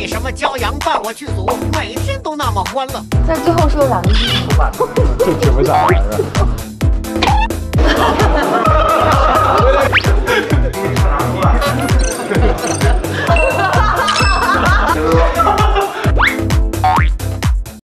为什么骄阳伴我剧组，每天都那么欢乐？在最后说两句，就准不下来了？